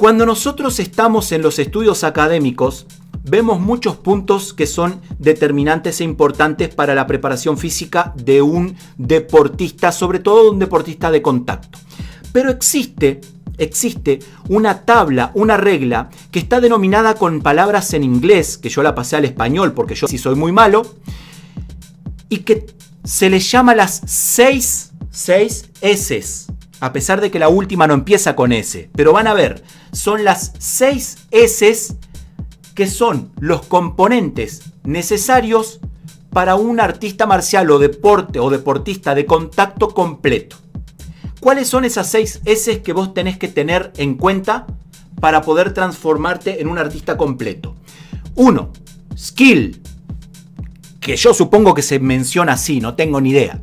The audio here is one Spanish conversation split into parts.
Cuando nosotros estamos en los estudios académicos, vemos muchos puntos que son determinantes e importantes para la preparación física de un deportista, sobre todo un deportista de contacto. Pero existe, existe una tabla, una regla que está denominada con palabras en inglés, que yo la pasé al español porque yo sí soy muy malo, y que se le llama las 6 seis S. A pesar de que la última no empieza con S. Pero van a ver, son las 6 S que son los componentes necesarios para un artista marcial o deporte o deportista de contacto completo. ¿Cuáles son esas 6 S que vos tenés que tener en cuenta para poder transformarte en un artista completo? 1. Skill. Que yo supongo que se menciona así, no tengo ni idea.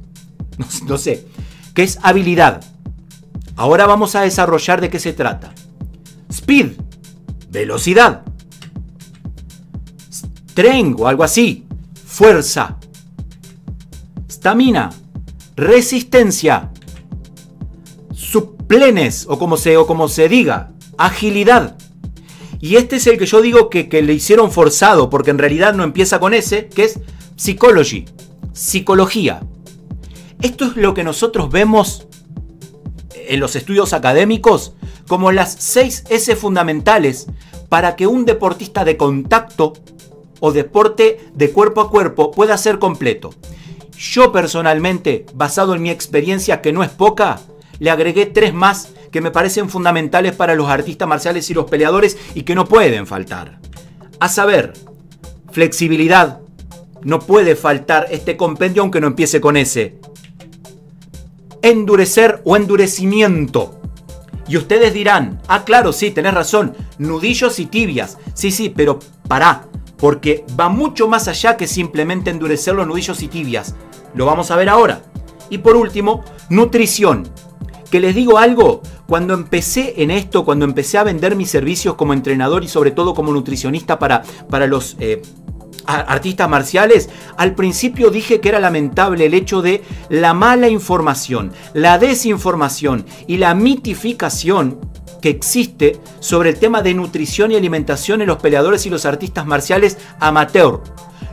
No sé. Que es habilidad. Ahora vamos a desarrollar de qué se trata. Speed. Velocidad. Strength o algo así. Fuerza. Stamina. Resistencia. Suplenes o como se, o como se diga. Agilidad. Y este es el que yo digo que, que le hicieron forzado, porque en realidad no empieza con ese, que es psychology. Psicología. Esto es lo que nosotros vemos en los estudios académicos como las 6 S fundamentales para que un deportista de contacto o deporte de cuerpo a cuerpo pueda ser completo. Yo personalmente, basado en mi experiencia que no es poca, le agregué tres más que me parecen fundamentales para los artistas marciales y los peleadores y que no pueden faltar. A saber, flexibilidad. No puede faltar este compendio aunque no empiece con ese. Endurecer o endurecimiento. Y ustedes dirán, ah claro, sí, tenés razón, nudillos y tibias. Sí, sí, pero pará, porque va mucho más allá que simplemente endurecer los nudillos y tibias. Lo vamos a ver ahora. Y por último, nutrición. Que les digo algo, cuando empecé en esto, cuando empecé a vender mis servicios como entrenador y sobre todo como nutricionista para, para los eh, artistas marciales, al principio dije que era lamentable el hecho de la mala información, la desinformación y la mitificación que existe sobre el tema de nutrición y alimentación en los peleadores y los artistas marciales amateur.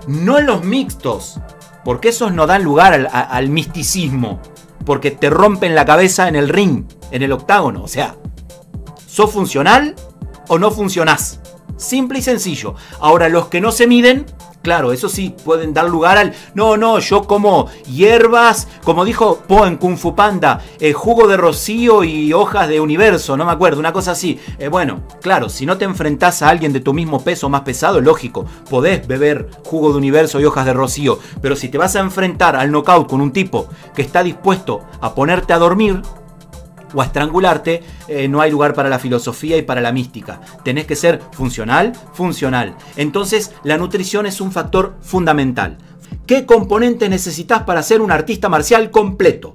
No en los mixtos, porque esos no dan lugar al, al misticismo, porque te rompen la cabeza en el ring, en el octágono. O sea, ¿sos funcional o no funcionás? Simple y sencillo. Ahora, los que no se miden Claro, eso sí, pueden dar lugar al. No, no, yo como hierbas, como dijo Po en Kung Fu Panda, eh, jugo de rocío y hojas de universo, no me acuerdo, una cosa así. Eh, bueno, claro, si no te enfrentás a alguien de tu mismo peso más pesado, lógico, podés beber jugo de universo y hojas de rocío. Pero si te vas a enfrentar al knockout con un tipo que está dispuesto a ponerte a dormir, o a estrangularte, eh, no hay lugar para la filosofía y para la mística. Tenés que ser funcional, funcional. Entonces, la nutrición es un factor fundamental. ¿Qué componentes necesitas para ser un artista marcial completo?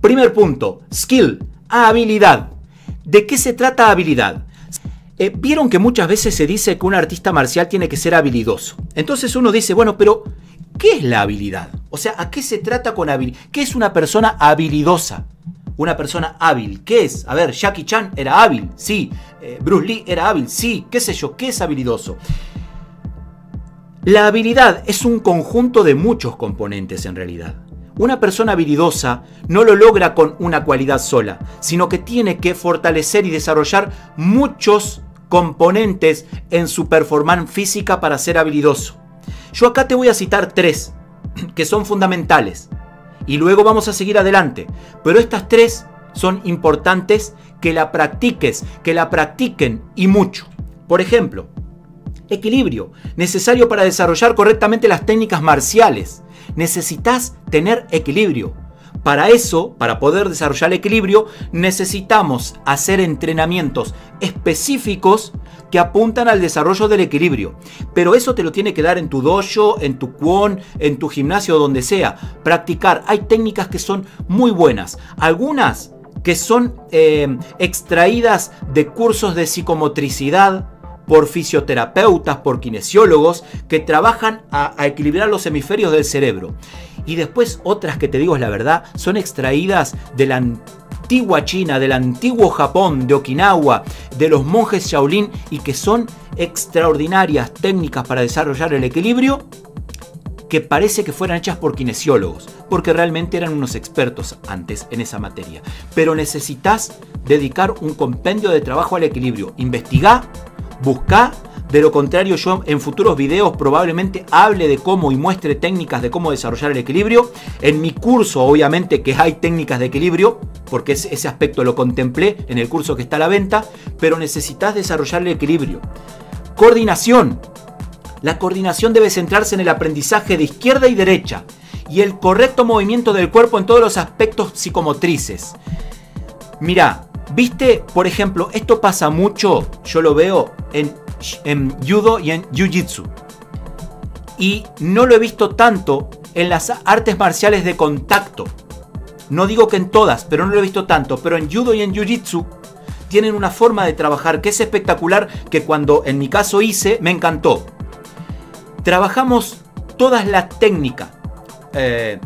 Primer punto, skill, habilidad. ¿De qué se trata habilidad? Eh, Vieron que muchas veces se dice que un artista marcial tiene que ser habilidoso. Entonces uno dice, bueno, pero ¿qué es la habilidad? O sea, ¿a qué se trata con habilidad? ¿Qué es una persona habilidosa? Una persona hábil. ¿Qué es? A ver, Jackie Chan era hábil, sí. Eh, Bruce Lee era hábil, sí. ¿Qué sé yo? ¿Qué es habilidoso? La habilidad es un conjunto de muchos componentes en realidad. Una persona habilidosa no lo logra con una cualidad sola, sino que tiene que fortalecer y desarrollar muchos componentes en su performance física para ser habilidoso. Yo acá te voy a citar tres que son fundamentales y luego vamos a seguir adelante. Pero estas tres son importantes que la practiques, que la practiquen y mucho. Por ejemplo, equilibrio, necesario para desarrollar correctamente las técnicas marciales. Necesitas tener equilibrio. Para eso, para poder desarrollar equilibrio, necesitamos hacer entrenamientos específicos que apuntan al desarrollo del equilibrio. Pero eso te lo tiene que dar en tu dojo, en tu kwon, en tu gimnasio, donde sea. Practicar. Hay técnicas que son muy buenas. Algunas que son eh, extraídas de cursos de psicomotricidad, por fisioterapeutas, por kinesiólogos que trabajan a, equilibrar los hemisferios del cerebro. Y después otras que te digo es la verdad, son extraídas de la antigua China, del antiguo Japón, de Okinawa, de los monjes Shaolin y que son extraordinarias técnicas para desarrollar el equilibrio que parece que fueran hechas por kinesiólogos, porque realmente eran unos expertos antes en esa materia. Pero necesitas dedicar un compendio de trabajo al equilibrio. Investiga, busca de lo contrario, yo en futuros videos probablemente hable de cómo y muestre técnicas de cómo desarrollar el equilibrio. En mi curso, obviamente, que hay técnicas de equilibrio, porque ese aspecto lo contemplé en el curso que está a la venta, pero necesitas desarrollar el equilibrio. Coordinación. La coordinación debe centrarse en el aprendizaje de izquierda y derecha y el correcto movimiento del cuerpo en todos los aspectos psicomotrices. Mira, viste, por ejemplo, esto pasa mucho, yo lo veo en judo y en jiu-jitsu. Y no lo he visto tanto en las artes marciales de contacto. No digo que en todas, pero no lo he visto tanto. Pero en judo y en jiu-jitsu tienen una forma de trabajar que es espectacular, que cuando en mi caso hice, me encantó. Trabajamos todas las técnicas. Eh,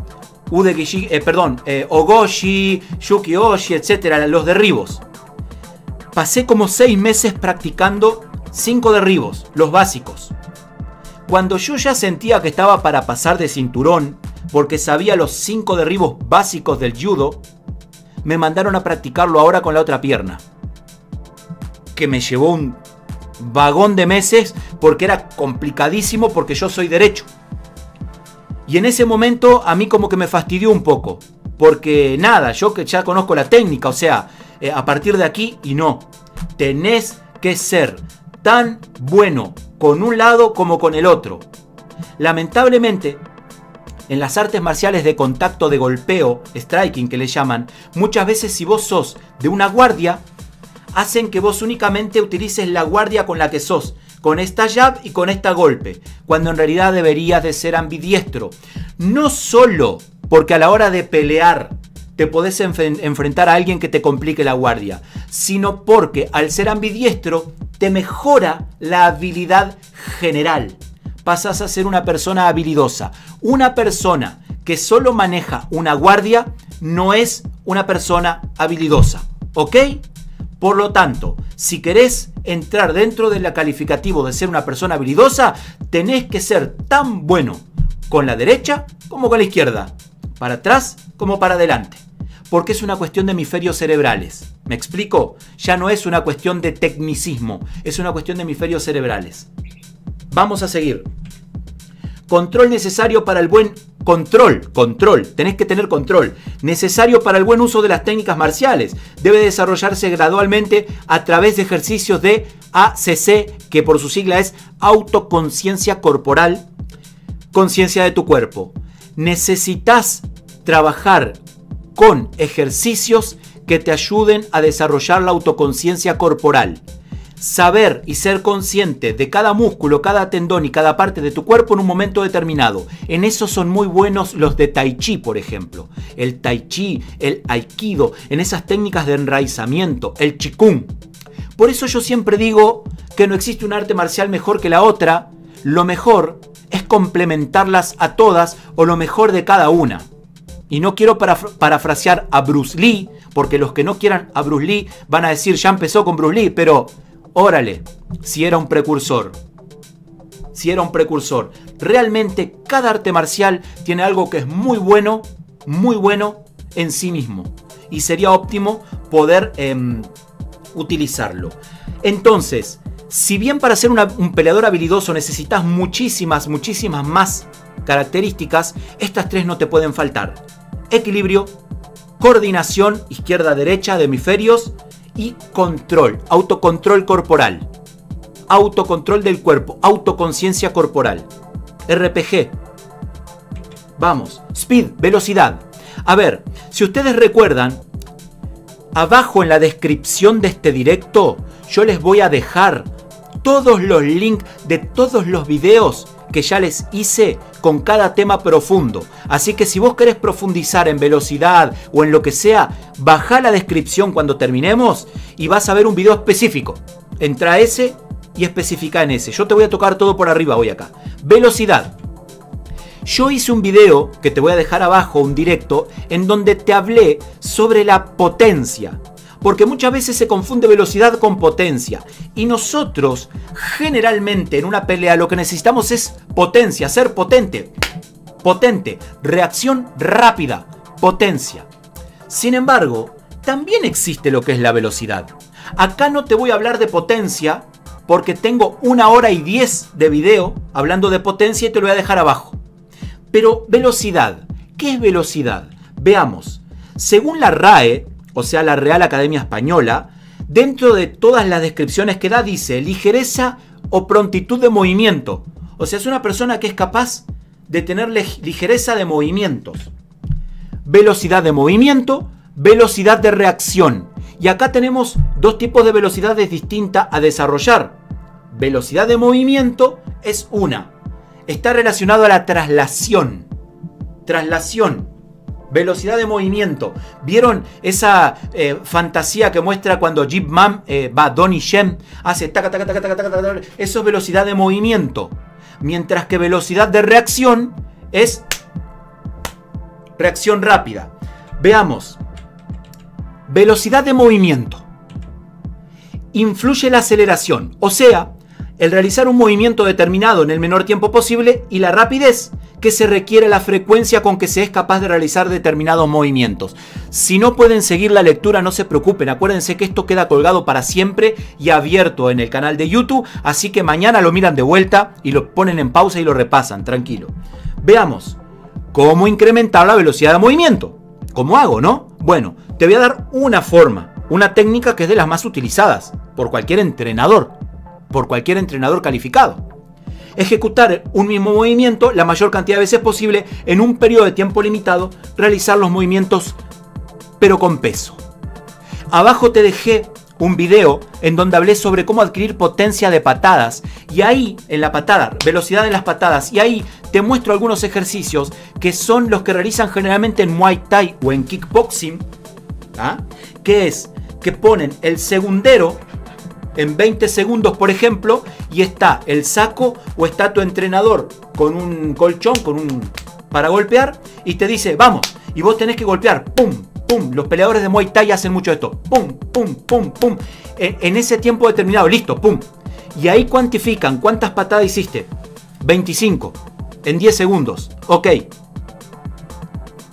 eh, perdón, eh, Ogoshi, Yuki-Oshi, etcétera, los derribos. Pasé como seis meses practicando Cinco derribos, los básicos. Cuando yo ya sentía que estaba para pasar de cinturón, porque sabía los cinco derribos básicos del judo, me mandaron a practicarlo ahora con la otra pierna. Que me llevó un vagón de meses porque era complicadísimo porque yo soy derecho. Y en ese momento a mí como que me fastidió un poco. Porque nada, yo que ya conozco la técnica, o sea, eh, a partir de aquí y no. Tenés que ser tan bueno con un lado como con el otro. Lamentablemente, en las artes marciales de contacto de golpeo, striking que le llaman, muchas veces si vos sos de una guardia, hacen que vos únicamente utilices la guardia con la que sos, con esta jab y con esta golpe, cuando en realidad deberías de ser ambidiestro. No solo porque a la hora de pelear te podés enfrentar a alguien que te complique la guardia, sino porque al ser ambidiestro te mejora la habilidad general. Pasas a ser una persona habilidosa. Una persona que solo maneja una guardia no es una persona habilidosa. ¿Ok? Por lo tanto, si querés entrar dentro del calificativo de ser una persona habilidosa, tenés que ser tan bueno con la derecha como con la izquierda, para atrás como para adelante porque es una cuestión de hemisferios cerebrales. ¿Me explico? Ya no es una cuestión de tecnicismo, es una cuestión de hemisferios cerebrales. Vamos a seguir. Control necesario para el buen control, control, tenés que tener control, necesario para el buen uso de las técnicas marciales. Debe desarrollarse gradualmente a través de ejercicios de ACC, que por su sigla es autoconciencia corporal, conciencia de tu cuerpo. Necesitas trabajar con ejercicios que te ayuden a desarrollar la autoconciencia corporal. Saber y ser consciente de cada músculo, cada tendón y cada parte de tu cuerpo en un momento determinado. En eso son muy buenos los de Tai Chi, por ejemplo. El Tai Chi, el Aikido, en esas técnicas de enraizamiento, el Qigong. Por eso yo siempre digo que no existe un arte marcial mejor que la otra. Lo mejor es complementarlas a todas o lo mejor de cada una. Y no quiero parafrasear a Bruce Lee, porque los que no quieran a Bruce Lee van a decir ya empezó con Bruce Lee, pero órale, si era un precursor. Si era un precursor. Realmente cada arte marcial tiene algo que es muy bueno, muy bueno en sí mismo. Y sería óptimo poder em, utilizarlo. Entonces, si bien para ser un peleador habilidoso necesitas muchísimas, muchísimas más características, estas tres no te pueden faltar. Equilibrio, coordinación izquierda-derecha de hemisferios y control, autocontrol corporal. Autocontrol del cuerpo, autoconciencia corporal. RPG. Vamos, speed, velocidad. A ver, si ustedes recuerdan, abajo en la descripción de este directo yo les voy a dejar todos los links de todos los videos que ya les hice con cada tema profundo. Así que si vos querés profundizar en velocidad o en lo que sea, baja la descripción cuando terminemos y vas a ver un video específico. Entra a ese y especifica en ese. Yo te voy a tocar todo por arriba hoy acá. Velocidad. Yo hice un video que te voy a dejar abajo, un directo, en donde te hablé sobre la potencia. Porque muchas veces se confunde velocidad con potencia. Y nosotros, generalmente en una pelea, lo que necesitamos es potencia, ser potente. Potente, reacción rápida, potencia. Sin embargo, también existe lo que es la velocidad. Acá no te voy a hablar de potencia porque tengo una hora y diez de video hablando de potencia y te lo voy a dejar abajo. Pero velocidad, ¿qué es velocidad? Veamos, según la RAE, o sea la Real Academia Española, dentro de todas las descripciones que da dice ligereza o prontitud de movimiento. O sea, es una persona que es capaz de tener ligereza de movimientos. Velocidad de movimiento, velocidad de reacción. Y acá tenemos dos tipos de velocidades distintas a desarrollar. Velocidad de movimiento es una. Está relacionado a la traslación. Traslación. Velocidad de movimiento. ¿Vieron esa eh, fantasía que muestra cuando Jeep Man eh, va Donnie Shem hace taca, taca, taca, taca, taca, taca, Eso es velocidad de movimiento. Mientras que velocidad de reacción es reacción rápida. Veamos. Velocidad de movimiento. Influye la aceleración, o sea, el realizar un movimiento determinado en el menor tiempo posible y la rapidez que se requiere la frecuencia con que se es capaz de realizar determinados movimientos. Si no pueden seguir la lectura, no se preocupen, acuérdense que esto queda colgado para siempre y abierto en el canal de YouTube, así que mañana lo miran de vuelta y lo ponen en pausa y lo repasan, tranquilo. Veamos, ¿cómo incrementar la velocidad de movimiento? ¿Cómo hago, no? Bueno, te voy a dar una forma, una técnica que es de las más utilizadas por cualquier entrenador, por cualquier entrenador calificado. Ejecutar un mismo movimiento la mayor cantidad de veces posible en un periodo de tiempo limitado, realizar los movimientos pero con peso. Abajo te dejé un video en donde hablé sobre cómo adquirir potencia de patadas y ahí en la patada, velocidad en las patadas y ahí te muestro algunos ejercicios que son los que realizan generalmente en Muay Thai o en kickboxing ¿ah? que es que ponen el segundero en 20 segundos, por ejemplo, y está el saco o está tu entrenador con un colchón, con un para golpear y te dice, "Vamos." Y vos tenés que golpear, pum, pum. Los peleadores de Muay Thai hacen mucho esto, pum, pum, pum, pum. En, en ese tiempo determinado, listo, pum. Y ahí cuantifican cuántas patadas hiciste. 25 en 10 segundos. Ok.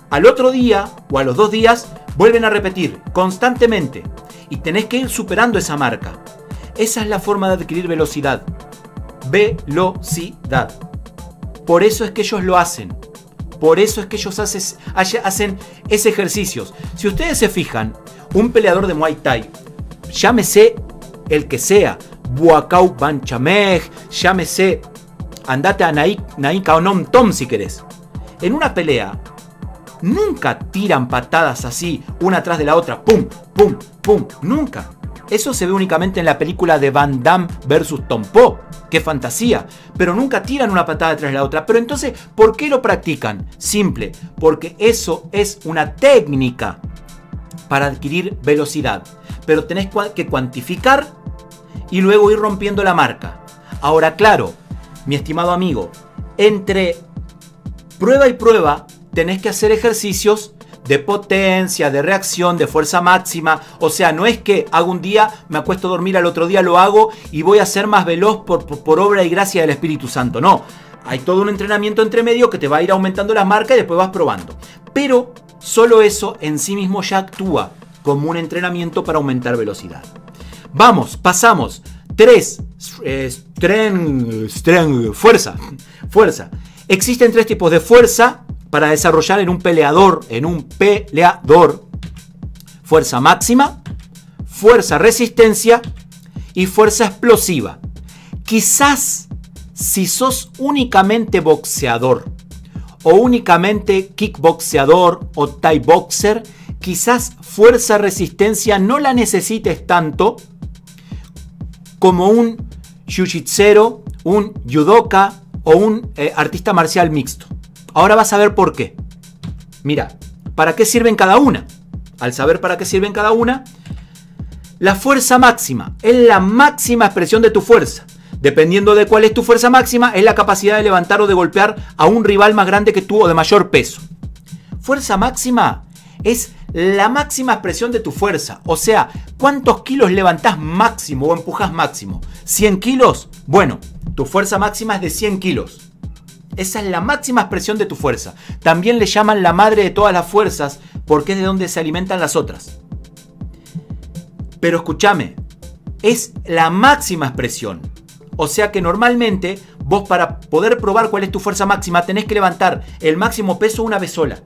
Al otro día o a los dos días Vuelven a repetir constantemente y tenés que ir superando esa marca. Esa es la forma de adquirir velocidad. Velocidad. Por eso es que ellos lo hacen. Por eso es que ellos hacen ese ejercicios. Si ustedes se fijan, un peleador de Muay Thai, llámese el que sea, Buakau Banchamej, llámese, andate a Naika Onom Tom si querés. En una pelea, nunca tiran patadas así, una tras de la otra, pum, pum, pum, nunca. Eso se ve únicamente en la película de Van Damme versus Tom Poe. ¡Qué fantasía! Pero nunca tiran una patada tras la otra. Pero entonces, ¿por qué lo practican? Simple, porque eso es una técnica para adquirir velocidad. Pero tenés que cuantificar y luego ir rompiendo la marca. Ahora, claro, mi estimado amigo, entre prueba y prueba tenés que hacer ejercicios de potencia, de reacción, de fuerza máxima. O sea, no es que hago un día, me acuesto a dormir, al otro día lo hago y voy a ser más veloz por, por, obra y gracia del Espíritu Santo. No, hay todo un entrenamiento entre medio que te va a ir aumentando las marcas y después vas probando. Pero solo eso en sí mismo ya actúa como un entrenamiento para aumentar velocidad. Vamos, pasamos. 3. Eh, fuerza. Fuerza. Existen tres tipos de fuerza para desarrollar en un peleador, en un peleador, fuerza máxima, fuerza resistencia y fuerza explosiva. Quizás si sos únicamente boxeador o únicamente kickboxeador o thai boxer, quizás fuerza resistencia no la necesites tanto como un jiu un judoka o un eh, artista marcial mixto. Ahora vas a ver por qué. Mira, ¿para qué sirven cada una? Al saber para qué sirven cada una, la fuerza máxima es la máxima expresión de tu fuerza. Dependiendo de cuál es tu fuerza máxima, es la capacidad de levantar o de golpear a un rival más grande que tú o de mayor peso. Fuerza máxima es la máxima expresión de tu fuerza. O sea, ¿cuántos kilos levantás máximo o empujas máximo? ¿100 kilos? Bueno, tu fuerza máxima es de 100 kilos. Esa es la máxima expresión de tu fuerza. También le llaman la madre de todas las fuerzas porque es de donde se alimentan las otras. Pero escúchame, es la máxima expresión. O sea que normalmente vos para poder probar cuál es tu fuerza máxima tenés que levantar el máximo peso una vez sola.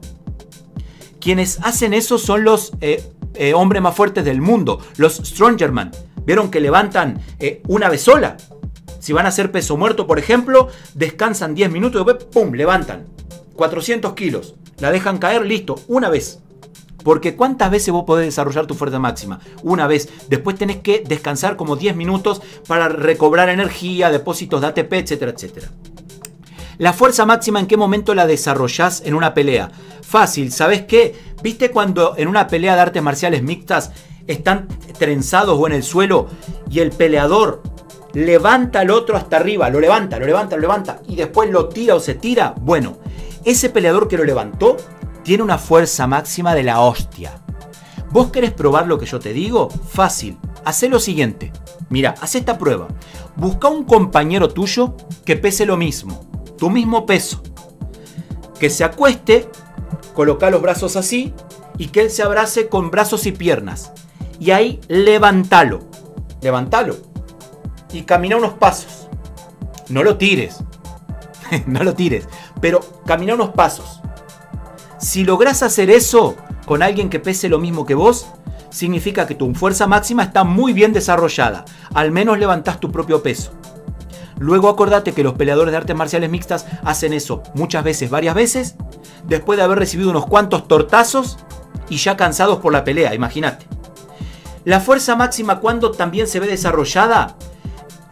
Quienes hacen eso son los eh, eh, hombres más fuertes del mundo, los Strongerman. Vieron que levantan eh, una vez sola. Si van a hacer peso muerto, por ejemplo, descansan 10 minutos y después, ¡pum!, levantan. 400 kilos. La dejan caer, listo, una vez. Porque ¿cuántas veces vos podés desarrollar tu fuerza máxima? Una vez. Después tenés que descansar como 10 minutos para recobrar energía, depósitos de ATP, etcétera, etcétera. La fuerza máxima en qué momento la desarrollás en una pelea. Fácil, ¿sabes qué? ¿Viste cuando en una pelea de artes marciales mixtas están trenzados o en el suelo y el peleador levanta al otro hasta arriba, lo levanta, lo levanta, lo levanta y después lo tira o se tira? Bueno, ese peleador que lo levantó tiene una fuerza máxima de la hostia. ¿Vos querés probar lo que yo te digo? Fácil. Hacé lo siguiente. Mira, haz esta prueba. Busca un compañero tuyo que pese lo mismo, tu mismo peso. Que se acueste, coloca los brazos así y que él se abrace con brazos y piernas. Y ahí levantalo. Levantalo. Y camina unos pasos. No lo tires. no lo tires. Pero camina unos pasos. Si logras hacer eso con alguien que pese lo mismo que vos, significa que tu fuerza máxima está muy bien desarrollada. Al menos levantás tu propio peso. Luego acordate que los peleadores de artes marciales mixtas hacen eso muchas veces, varias veces, después de haber recibido unos cuantos tortazos y ya cansados por la pelea, imagínate. La fuerza máxima cuando también se ve desarrollada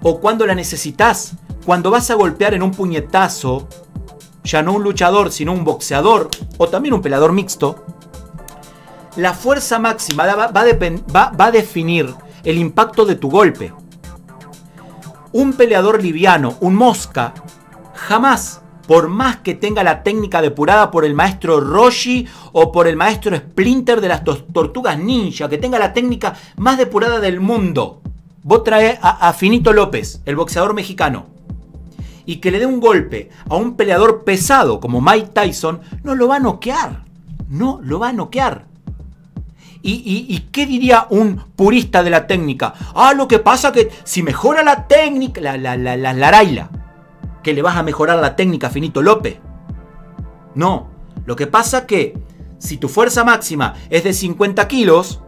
o cuando la necesitas, cuando vas a golpear en un puñetazo ya no un luchador, sino un boxeador o también un peleador mixto, la fuerza máxima va, a definir el impacto de tu golpe. Un peleador liviano, un mosca, jamás, por más que tenga la técnica depurada por el maestro Roshi o por el maestro Splinter de las tortugas ninja, que tenga la técnica más depurada del mundo, vos traes a Finito López, el boxeador mexicano, y que le dé un golpe a un peleador pesado como Mike Tyson, no lo va a noquear. No lo va a noquear. ¿Y, qué diría un purista de la técnica? Ah, lo que pasa que si mejora la técnica, la, la, la, la laraila, que le vas a mejorar la técnica, Finito López. No, lo que pasa que si tu fuerza máxima es de 50 kilos,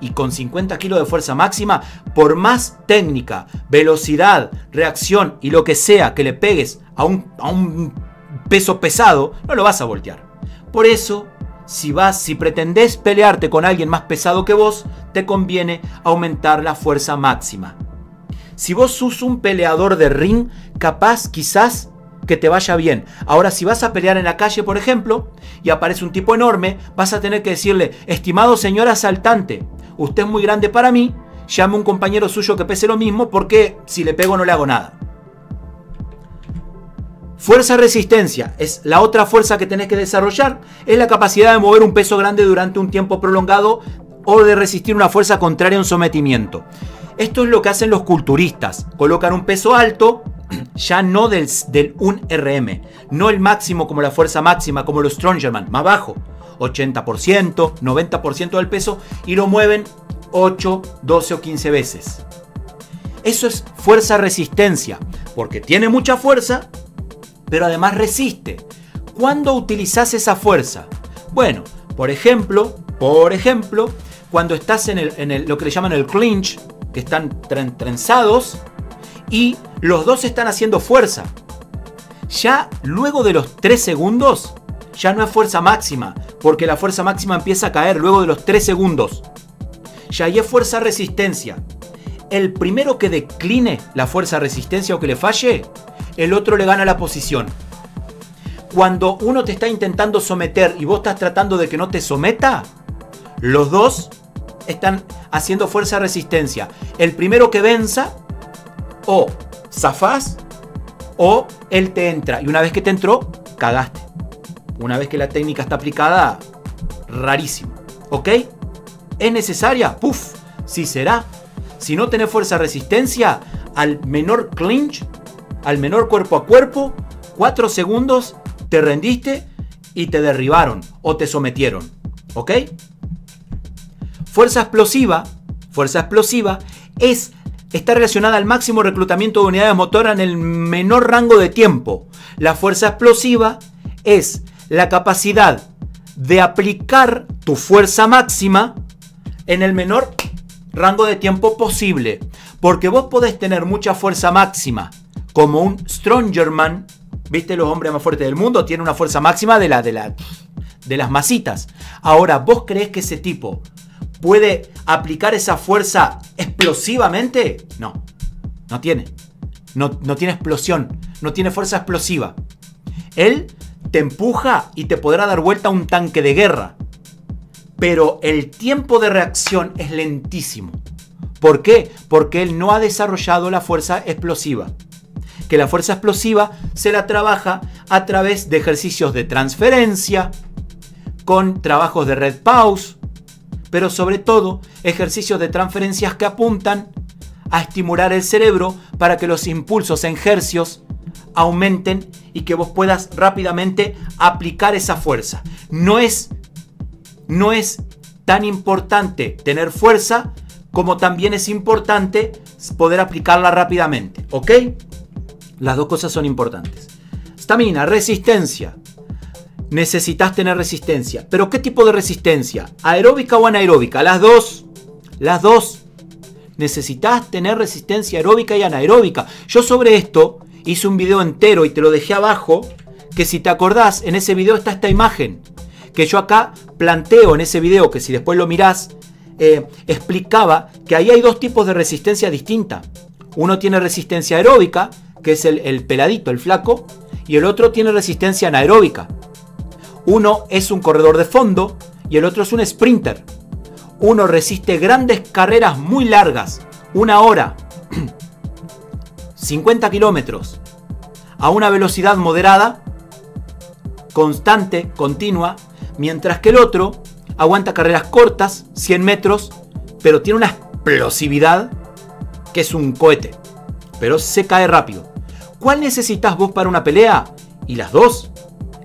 y con 50 kilos de fuerza máxima, por más técnica, velocidad, reacción y lo que sea que le pegues a un, a un peso pesado, no lo vas a voltear. Por eso, si vas, si pretendés pelearte con alguien más pesado que vos, te conviene aumentar la fuerza máxima. Si vos sos un peleador de ring, capaz quizás que te vaya bien. Ahora, si vas a pelear en la calle, por ejemplo, y aparece un tipo enorme, vas a tener que decirle, estimado señor asaltante, usted es muy grande para mí, llame a un compañero suyo que pese lo mismo porque si le pego no le hago nada. Fuerza resistencia es la otra fuerza que tenés que desarrollar. Es la capacidad de mover un peso grande durante un tiempo prolongado o de resistir una fuerza contraria a un sometimiento. Esto es lo que hacen los culturistas. Colocan un peso alto, ya no del, del 1RM, no el máximo como la fuerza máxima, como los Strongerman, más bajo. 80%, 90% del peso y lo mueven 8, 12 o 15 veces. Eso es fuerza-resistencia, porque tiene mucha fuerza, pero además resiste. ¿Cuándo utilizas esa fuerza? Bueno, por ejemplo, por ejemplo, cuando estás en, el, en lo que le llaman el clinch, que están trenzados y los dos están haciendo fuerza. Ya luego de los 3 segundos, ya no es fuerza máxima, porque la fuerza máxima empieza a caer luego de los 3 segundos. Ya ahí es fuerza resistencia. El primero que decline la fuerza resistencia o que le falle, el otro le gana la posición. Cuando uno te está intentando someter y vos estás tratando de que no te someta, los dos están haciendo fuerza resistencia. El primero que venza o zafás o él te entra. Y una vez que te entró, cagaste. Una vez que la técnica está aplicada, rarísimo. ¿Ok? ¿Es necesaria? Puf, sí será. Si no tenés fuerza resistencia, al menor clinch, al menor cuerpo a cuerpo, 4 segundos te rendiste y te derribaron o te sometieron. ¿Ok? Fuerza explosiva, fuerza explosiva es está relacionada al máximo reclutamiento de unidades motoras en el menor rango de tiempo. La fuerza explosiva es la capacidad de aplicar tu fuerza máxima en el menor rango de tiempo posible. Porque vos podés tener mucha fuerza máxima, como un Strongerman, ¿viste? Los hombres más fuertes del mundo tienen una fuerza máxima de, la, de, la, de las masitas. Ahora, ¿vos crees que ese tipo puede aplicar esa fuerza explosivamente? No, no tiene. No, no tiene explosión, no tiene fuerza explosiva. Él te empuja y te podrá dar vuelta un tanque de guerra. Pero el tiempo de reacción es lentísimo. ¿Por qué? Porque él no ha desarrollado la fuerza explosiva. Que la fuerza explosiva se la trabaja a través de ejercicios de transferencia, con trabajos de red pause, pero sobre todo ejercicios de transferencias que apuntan a estimular el cerebro para que los impulsos en hercios aumenten y que vos puedas rápidamente aplicar esa fuerza. No es, no es tan importante tener fuerza como también es importante poder aplicarla rápidamente. ¿Ok? Las dos cosas son importantes. Stamina, resistencia. Necesitas tener resistencia. ¿Pero qué tipo de resistencia? ¿Aeróbica o anaeróbica? Las dos. Las dos. Necesitas tener resistencia aeróbica y anaeróbica. Yo sobre esto hice un video entero y te lo dejé abajo. Que si te acordás, en ese video está esta imagen. Que yo acá planteo en ese video, que si después lo mirás, eh, explicaba que ahí hay dos tipos de resistencia distinta. Uno tiene resistencia aeróbica, que es el, el peladito, el flaco, y el otro tiene resistencia anaeróbica. Uno es un corredor de fondo y el otro es un sprinter. Uno resiste grandes carreras muy largas, una hora, 50 kilómetros, a una velocidad moderada, constante, continua, mientras que el otro aguanta carreras cortas, 100 metros, pero tiene una explosividad que es un cohete. Pero se cae rápido. ¿Cuál necesitas vos para una pelea? Y las dos.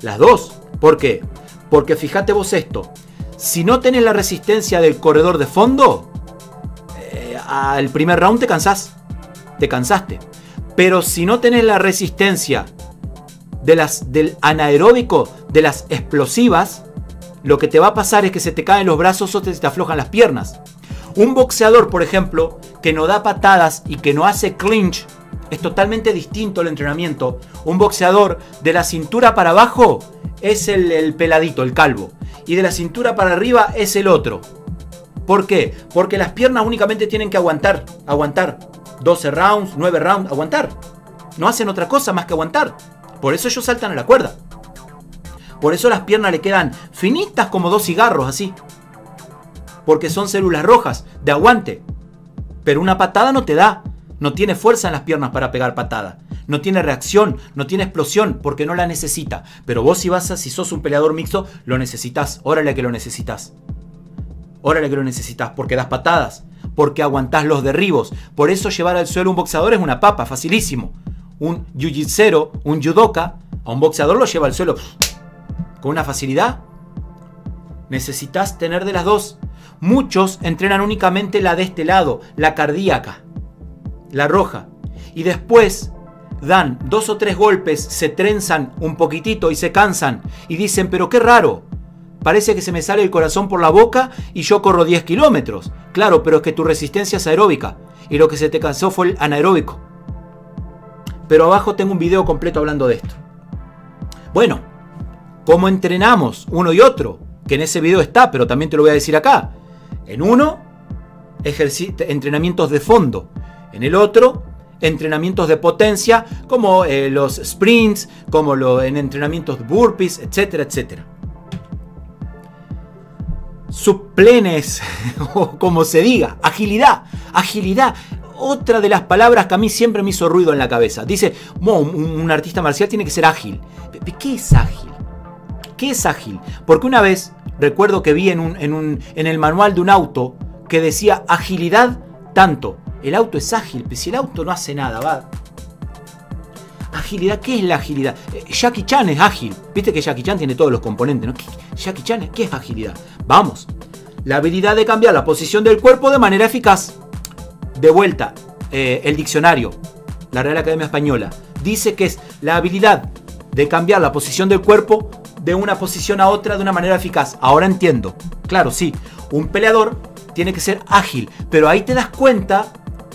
Las dos. ¿Por qué? Porque fíjate vos esto. Si no tenés la resistencia del corredor de fondo, eh, al primer round te cansás. Te cansaste. Pero si no tenés la resistencia de las, del anaeróbico, de las explosivas, lo que te va a pasar es que se te caen los brazos o te, te aflojan las piernas. Un boxeador, por ejemplo, que no da patadas y que no hace clinch, es totalmente distinto el entrenamiento. Un boxeador de la cintura para abajo es el, el, peladito, el calvo. Y de la cintura para arriba es el otro. ¿Por qué? Porque las piernas únicamente tienen que aguantar, aguantar. 12 rounds, 9 rounds, aguantar. No hacen otra cosa más que aguantar. Por eso ellos saltan a la cuerda. Por eso las piernas le quedan finitas como dos cigarros así. Porque son células rojas de aguante. Pero una patada no te da. No tiene fuerza en las piernas para pegar patada. No tiene reacción, no tiene explosión porque no la necesita. Pero vos si vas a, si sos un peleador mixto, lo necesitas. Órale que lo necesitas. Órale que lo necesitas porque das patadas, porque aguantás los derribos. Por eso llevar al suelo un boxeador es una papa, facilísimo. Un jiu un judoka, a un boxeador lo lleva al suelo con una facilidad. Necesitas tener de las dos. Muchos entrenan únicamente la de este lado, la cardíaca, la roja. Y después dan dos o tres golpes, se trenzan un poquitito y se cansan. Y dicen, pero qué raro. Parece que se me sale el corazón por la boca y yo corro 10 kilómetros. Claro, pero es que tu resistencia es aeróbica. Y lo que se te cansó fue el anaeróbico. Pero abajo tengo un video completo hablando de esto. Bueno, cómo entrenamos uno y otro, que en ese video está, pero también te lo voy a decir acá. En uno, entrenamientos de fondo. En el otro, entrenamientos de potencia, como eh, los sprints, como lo, en entrenamientos burpees, etcétera, etcétera. Subplenes, o como se diga, agilidad, agilidad. otra de las palabras que a mí siempre me hizo ruido en la cabeza. Dice, un, artista marcial tiene que ser ágil. ¿Qué es ágil? ¿Qué es ágil? Porque una vez recuerdo que vi en, un, en, un, en el manual de un auto que decía agilidad tanto. El auto es ágil, pero si el auto no hace nada, va. Agilidad, ¿qué es la agilidad? Eh, Jackie Chan es ágil. Viste que Jackie Chan tiene todos los componentes, ¿no? Jackie Chan, ¿qué es agilidad? Vamos. La habilidad de cambiar la posición del cuerpo de manera eficaz. De vuelta, eh, el diccionario, la Real Academia Española, dice que es la habilidad de cambiar la posición del cuerpo de una posición a otra de una manera eficaz. Ahora entiendo. Claro, sí. Un peleador tiene que ser ágil, pero ahí te das cuenta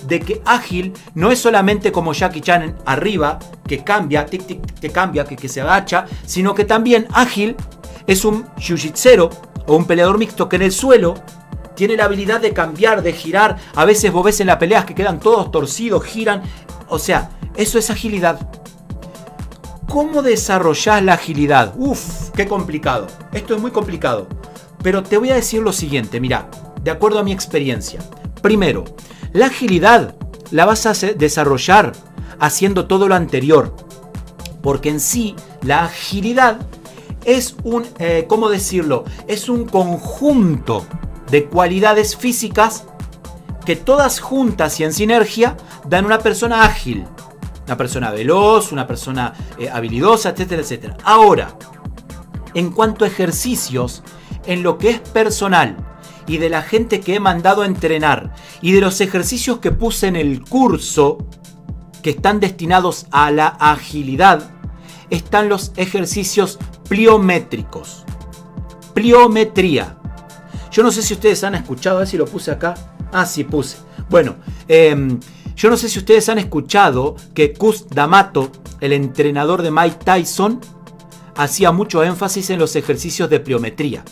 de que ágil no es solamente como Jackie Chan arriba, que cambia, tic, tic, que cambia, que, se agacha, sino que también ágil es un jiu-jitsu o un peleador mixto que en el suelo tiene la habilidad de cambiar, de girar. A veces vos ves en las peleas que quedan todos torcidos, giran. O sea, eso es agilidad. ¿Cómo desarrollás la agilidad? Uf, qué complicado. Esto es muy complicado. Pero te voy a decir lo siguiente, mira, de acuerdo a mi experiencia. Primero, la agilidad la vas a desarrollar haciendo todo lo anterior. Porque en sí, la agilidad es un, eh, ¿cómo decirlo? Es un conjunto de cualidades físicas que todas juntas y en sinergia dan una persona ágil. Una persona veloz, una persona eh, habilidosa, etcétera, etcétera. Ahora, en cuanto a ejercicios, en lo que es personal, y de la gente que he mandado a entrenar y de los ejercicios que puse en el curso que están destinados a la agilidad, están los ejercicios pliométricos. Pliometría. Yo no sé si ustedes han escuchado, a ver si lo puse acá. Ah, sí, puse. Bueno, em, yo no sé si ustedes han escuchado que Cus D'Amato, el entrenador de Mike Tyson, hacía mucho énfasis en los ejercicios de pliometría.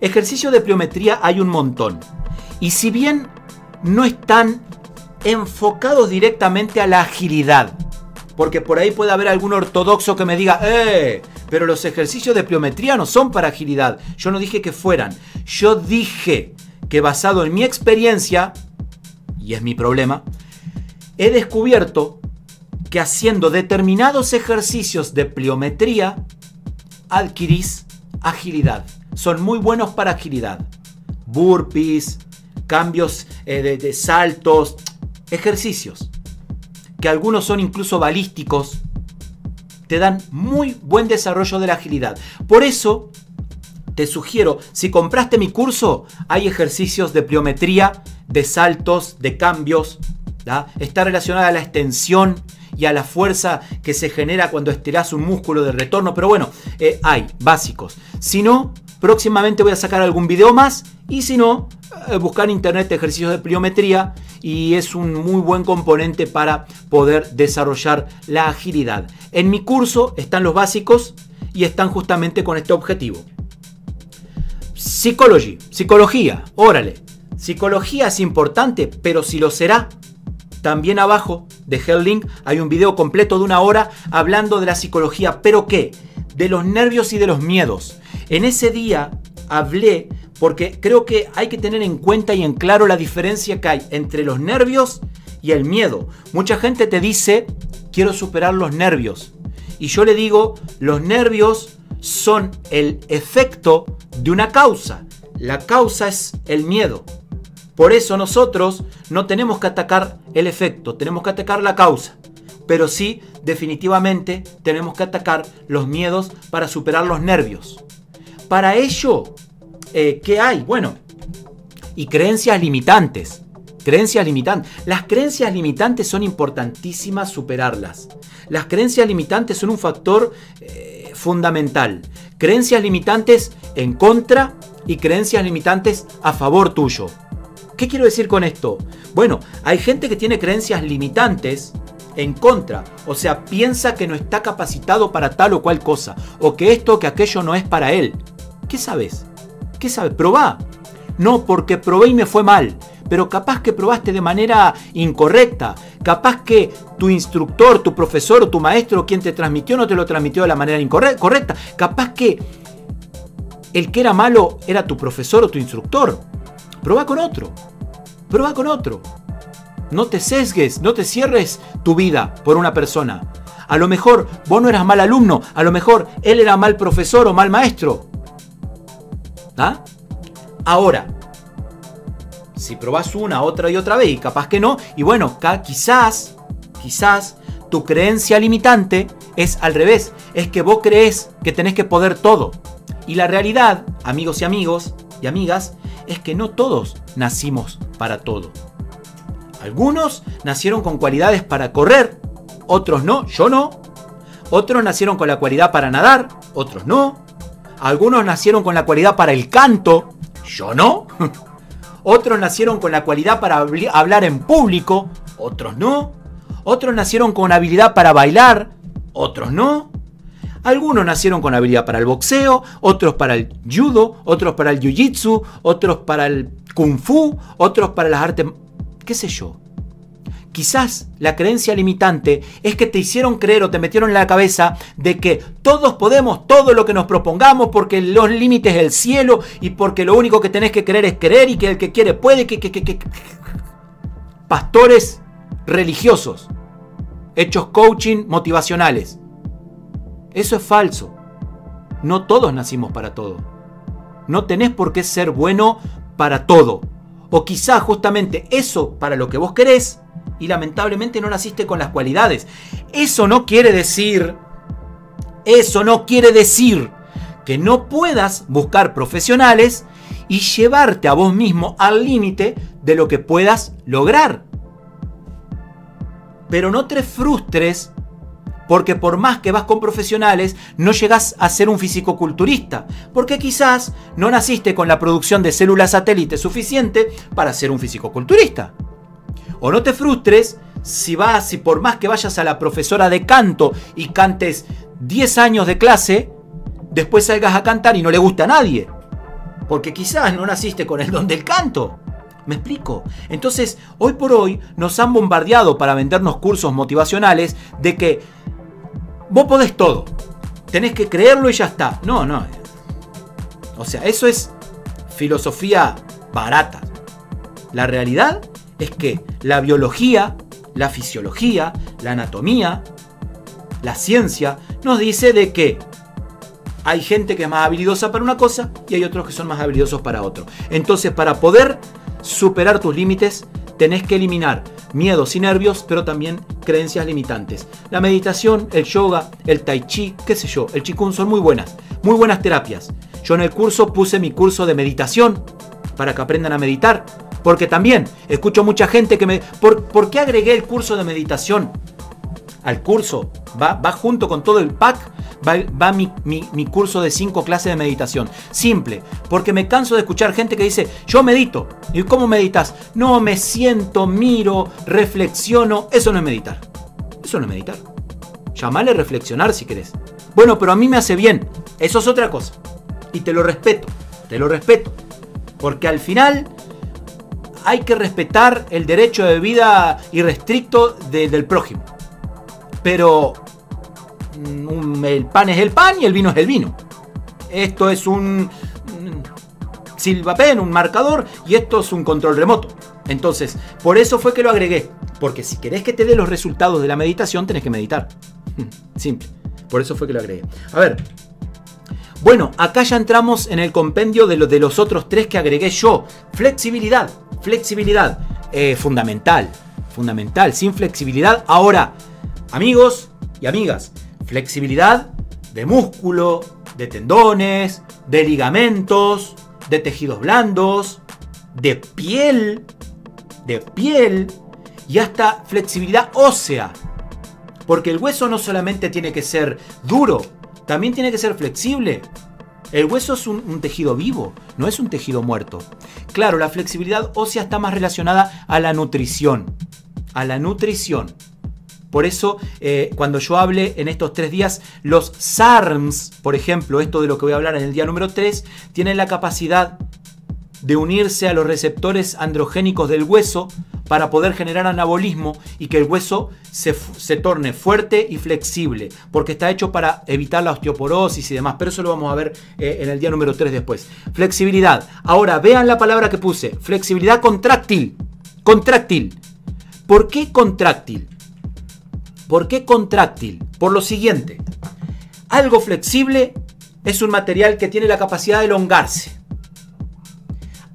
Ejercicios de pliometría hay un montón. Y si bien no están enfocados directamente a la agilidad, porque por ahí puede haber algún ortodoxo que me diga, ¡eh! Pero los ejercicios de pliometría no son para agilidad. Yo no dije que fueran. Yo dije que basado en mi experiencia, y es mi problema, he descubierto que haciendo determinados ejercicios de pliometría adquirís agilidad son muy buenos para agilidad. Burpees, cambios eh, de, saltos, ejercicios, que algunos son incluso balísticos, te dan muy buen desarrollo de la agilidad. Por eso te sugiero, si compraste mi curso, hay ejercicios de pliometría, de saltos, de cambios. Está relacionada a la extensión y a la fuerza que se genera cuando estirás un músculo de retorno. Pero bueno, eh, hay básicos. Si no, Próximamente voy a sacar algún video más y si no, eh, buscar en internet ejercicios de pliometría y es un muy buen componente para poder desarrollar la agilidad. En mi curso están los básicos y están justamente con este objetivo. Psychology, psicología, órale. Psicología es importante, pero si lo será, también abajo de Link hay un video completo de una hora hablando de la psicología, pero ¿qué? De los nervios y de los miedos. En ese día hablé porque creo que hay que tener en cuenta y en claro la diferencia que hay entre los nervios y el miedo. Mucha gente te dice, quiero superar los nervios. Y yo le digo, los nervios son el efecto de una causa. La causa es el miedo. Por eso nosotros no tenemos que atacar el efecto, tenemos que atacar la causa. Pero sí, definitivamente, tenemos que atacar los miedos para superar los nervios. Para ello, eh, ¿qué hay? Bueno, y creencias limitantes. Creencias limitantes. Las creencias limitantes son importantísimas superarlas. Las creencias limitantes son un factor eh, fundamental. Creencias limitantes en contra y creencias limitantes a favor tuyo. ¿Qué quiero decir con esto? Bueno, hay gente que tiene creencias limitantes en contra. O sea, piensa que no está capacitado para tal o cual cosa. O que esto o que aquello no es para él. ¿Qué sabes? ¿Qué sabes? Probá. No, porque probé y me fue mal. Pero capaz que probaste de manera incorrecta. Capaz que tu instructor, tu profesor tu maestro, quien te transmitió, no te lo transmitió de la manera incorrecta. Capaz que el que era malo era tu profesor o tu instructor. Probá con otro. Probá con otro. No te sesgues, no te cierres tu vida por una persona. A lo mejor vos no eras mal alumno, a lo mejor él era mal profesor o mal maestro. ¿Ah? Ahora, si probás una, otra y otra vez y capaz que no, y bueno, quizás, quizás tu creencia limitante es al revés, es que vos crees que tenés que poder todo. Y la realidad, amigos y amigos y amigas, es que no todos nacimos para todo. Algunos nacieron con cualidades para correr, otros no, yo no. Otros nacieron con la cualidad para nadar, otros no. Algunos nacieron con la cualidad para el canto, yo no. Otros nacieron con la cualidad para hablar en público, otros no. Otros nacieron con habilidad para bailar, otros no. Algunos nacieron con habilidad para el boxeo, otros para el judo, otros para el jiu-jitsu, otros para el kung fu, otros para las artes, qué sé yo. Quizás la creencia limitante es que te hicieron creer o te metieron en la cabeza de que todos podemos todo lo que nos propongamos porque los límites es el cielo y porque lo único que tenés que creer es creer y que el que quiere puede, que. Pastores religiosos, hechos coaching motivacionales. Eso es falso. No todos nacimos para todo. No tenés por qué ser bueno para todo. O quizás justamente eso para lo que vos querés y lamentablemente no naciste con las cualidades. Eso no quiere decir, eso no quiere decir que no puedas buscar profesionales y llevarte a vos mismo al límite de lo que puedas lograr. Pero no te frustres porque por más que vas con profesionales, no llegas a ser un fisicoculturista, porque quizás no naciste con la producción de células satélites suficiente para ser un fisicoculturista. O no te frustres si vas, si por más que vayas a la profesora de canto y cantes 10 años de clase, después salgas a cantar y no le gusta a nadie. Porque quizás no naciste con el don del canto. ¿Me explico? Entonces, hoy por hoy nos han bombardeado para vendernos cursos motivacionales de que vos podés todo. Tenés que creerlo y ya está. No, no. O sea, eso es filosofía barata. La realidad es que la biología, la fisiología, la anatomía, la ciencia nos dice de que hay gente que es más habilidosa para una cosa y hay otros que son más habilidosos para otro. Entonces, para poder superar tus límites, tenés que eliminar miedos y nervios, pero también creencias limitantes. La meditación, el yoga, el tai chi, qué sé yo, el chikun son muy buenas, muy buenas terapias. Yo en el curso puse mi curso de meditación para que aprendan a meditar porque también escucho mucha gente que me... ¿Por, qué agregué el curso de meditación al curso? Va, va junto con todo el pack, va, mi, mi, curso de 5 clases de meditación. Simple, porque me canso de escuchar gente que dice, yo medito. ¿Y cómo meditas? No, me siento, miro, reflexiono. Eso no es meditar. Eso no es meditar. Llamale reflexionar si querés. Bueno, pero a mí me hace bien. Eso es otra cosa. Y te lo respeto. Te lo respeto. Porque al final hay que respetar el derecho de vida irrestricto del prójimo. Pero mm, el pan es el pan y el vino es el vino. Esto es un silvapen, un marcador, y esto es un control remoto. Entonces, por eso fue que lo agregué. Porque si querés que te dé los resultados de la meditación, tenés que meditar. Simple. Por eso fue que lo agregué. A ver. Bueno, acá ya entramos en el compendio de, de los otros tres que agregué yo. Flexibilidad. Flexibilidad, eh, fundamental, fundamental. Sin flexibilidad, ahora, amigos y amigas, flexibilidad de músculo, de tendones, de ligamentos, de tejidos blandos, de piel, de piel y hasta flexibilidad ósea. Porque el hueso no solamente tiene que ser duro, también tiene que ser flexible. El hueso es un, tejido vivo, no es un tejido muerto. Claro, la flexibilidad ósea está más relacionada a la nutrición. A la nutrición. Por eso, eh, cuando yo hable en estos tres días, los SARMs, por ejemplo, esto de lo que voy a hablar en el día número 3, tienen la capacidad de unirse a los receptores androgénicos del hueso para poder generar anabolismo y que el hueso se, torne fuerte y flexible, porque está hecho para evitar la osteoporosis y demás, pero eso lo vamos a ver eh, en el día número 3 después. Flexibilidad. Ahora vean la palabra que puse, flexibilidad contráctil, contráctil. ¿Por qué contráctil? ¿Por qué contráctil? Por lo siguiente. Algo flexible es un material que tiene la capacidad de elongarse.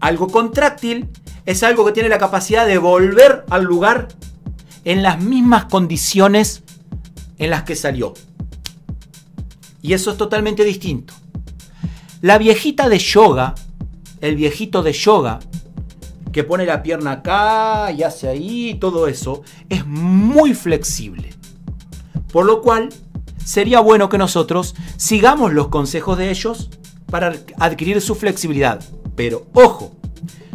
Algo contráctil es algo que tiene la capacidad de volver al lugar en las mismas condiciones en las que salió. Y eso es totalmente distinto. La viejita de yoga, el viejito de yoga, que pone la pierna acá y hace ahí, todo eso, es muy flexible. Por lo cual, sería bueno que nosotros sigamos los consejos de ellos para adquirir su flexibilidad. Pero ojo,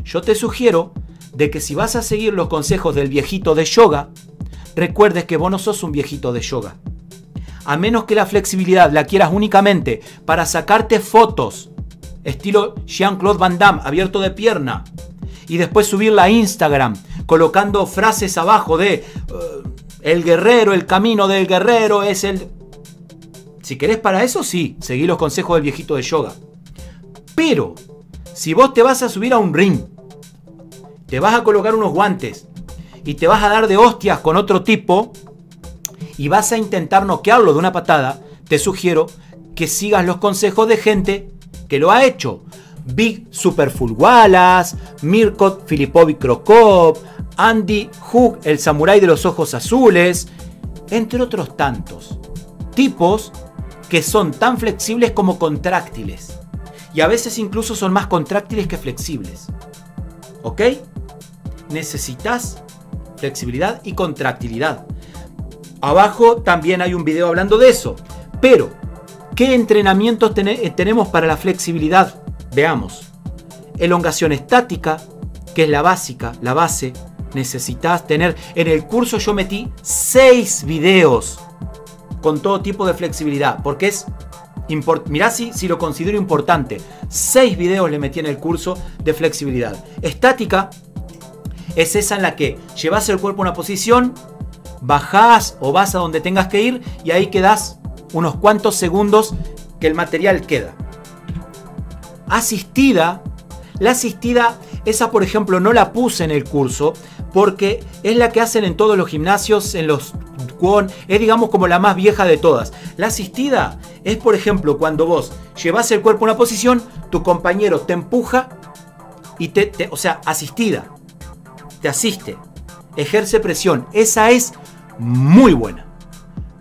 yo te sugiero de que si vas a seguir los consejos del viejito de yoga, recuerdes que vos no sos un viejito de yoga. A menos que la flexibilidad la quieras únicamente para sacarte fotos, estilo Jean-Claude Van Damme, abierto de pierna, y después subirla a Instagram, colocando frases abajo de uh, el guerrero, el camino del guerrero es el... Si querés para eso, sí, seguí los consejos del viejito de yoga. Pero, si vos te vas a subir a un ring, te vas a colocar unos guantes y te vas a dar de hostias con otro tipo y vas a intentar noquearlo de una patada, te sugiero que sigas los consejos de gente que lo ha hecho. Big Superfull Wallace, Mirko Filipovic Krokop, Andy Hook, el samurái de los ojos azules, entre otros tantos. Tipos que son tan flexibles como contráctiles. Y a veces incluso son más contráctiles que flexibles. ¿Ok? Necesitas flexibilidad y contractilidad. Abajo también hay un video hablando de eso. Pero, ¿qué entrenamientos eh, tenemos para la flexibilidad? Veamos. Elongación estática, que es la básica, la base. Necesitas tener. En el curso yo metí 6 videos con todo tipo de flexibilidad. Porque es. Mirá si, si lo considero importante. 6 videos le metí en el curso de flexibilidad. Estática es esa en la que llevas el cuerpo a una posición, bajás o vas a donde tengas que ir y ahí quedas unos cuantos segundos que el material queda. Asistida, la asistida, esa por ejemplo no la puse en el curso porque es la que hacen en todos los gimnasios, en los Kwon, es digamos como la más vieja de todas. La asistida es por ejemplo cuando vos llevas el cuerpo a una posición, tu compañero te empuja y te o sea, asistida te asiste, ejerce presión. Esa es muy buena.